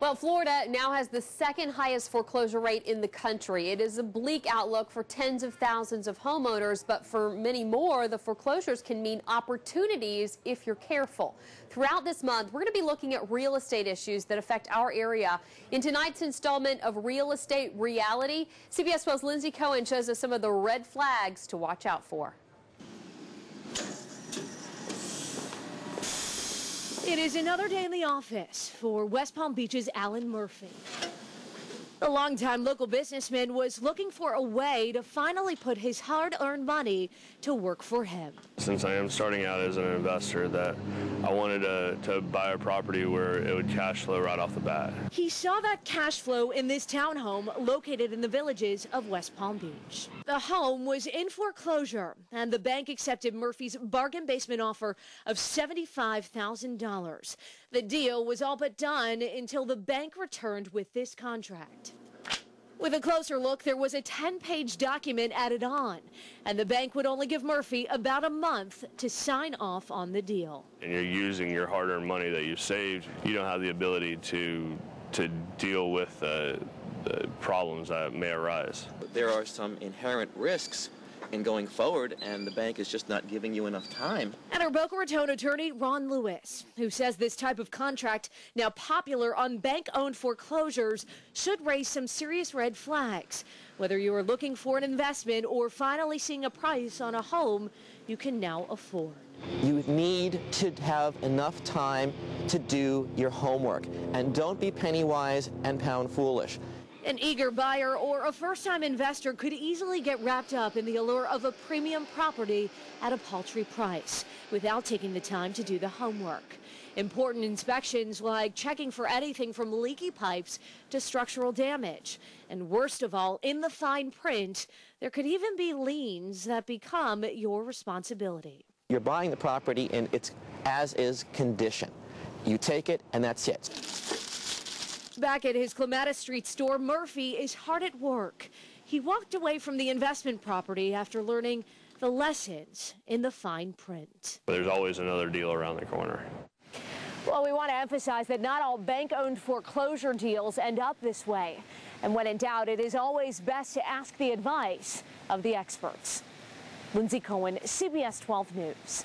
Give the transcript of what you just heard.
Well, Florida now has the second highest foreclosure rate in the country. It is a bleak outlook for tens of thousands of homeowners, but for many more, the foreclosures can mean opportunities if you're careful. Throughout this month, we're going to be looking at real estate issues that affect our area. In tonight's installment of Real Estate Reality, CBS 12's Lindsay Cohen shows us some of the red flags to watch out for. It is another day in the office for West Palm Beach's Alan Murphy. A longtime local businessman was looking for a way to finally put his hard-earned money to work for him. Since I am starting out as an investor, that I wanted to, to buy a property where it would cash flow right off the bat. He saw that cash flow in this townhome located in the villages of West Palm Beach. The home was in foreclosure, and the bank accepted Murphy's bargain basement offer of $75,000. The deal was all but done until the bank returned with this contract. With a closer look, there was a 10 page document added on, and the bank would only give Murphy about a month to sign off on the deal. And you're using your hard earned money that you've saved, you don't have the ability to, to deal with uh, the problems that may arise. There are some inherent risks in going forward, and the bank is just not giving you enough time. And our Boca Raton attorney, Ron Lewis, who says this type of contract, now popular on bank owned foreclosures, should raise some serious red flags. Whether you are looking for an investment or finally seeing a price on a home you can now afford. You need to have enough time to do your homework. And don't be penny wise and pound foolish. An eager buyer or a first-time investor could easily get wrapped up in the allure of a premium property at a paltry price without taking the time to do the homework. Important inspections like checking for anything from leaky pipes to structural damage. And worst of all, in the fine print, there could even be liens that become your responsibility. You're buying the property in its as-is condition. You take it and that's it. Back at his Clematis Street store, Murphy is hard at work. He walked away from the investment property after learning the lessons in the fine print. There's always another deal around the corner. Well, we want to emphasize that not all bank-owned foreclosure deals end up this way. And when in doubt, it is always best to ask the advice of the experts. Lindsay Cohen, CBS 12 News.